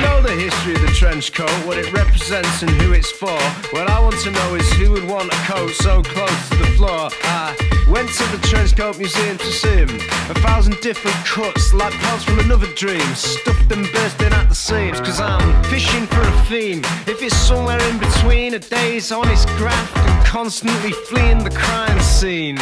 know the history of the trench coat, what it represents and who it's for. What I want to know is who would want a coat so close to the floor. I went to the trench coat museum to see him. A thousand different cuts, like parts from another dream. Stuffed and bursting at the seams, cause I'm fishing for a theme. If it's somewhere in between a day's honest graft and constantly fleeing the crime scene.